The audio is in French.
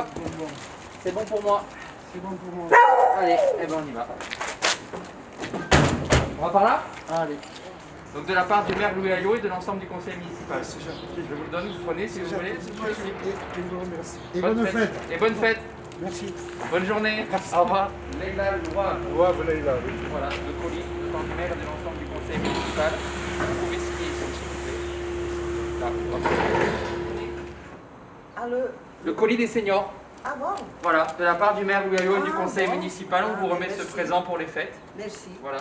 bon. C'est bon pour moi. C'est bon pour moi. Allez, eh ben on y va. On va par là? Allez. Donc de la part du maire Louis Ayot et de l'ensemble du conseil municipal. Je vous le donne, vous prenez si vous voulez. Et je vous remercie. Et Bonne bonne fête. fête. Et bonne fête. Merci. Bonne journée. Au revoir. Leïla Loua. Voilà, le colis de part du maire et de l'ensemble du conseil municipal. Vous pouvez signer ici, s'il vous plaît. Là, hop. Ah, le... Le colis des seniors. ah bon, Voilà, de la part du maire Louis et du Ah, conseil bon. municipal, on vous Ah, remet ce présent pour les fêtes. merci. Voilà.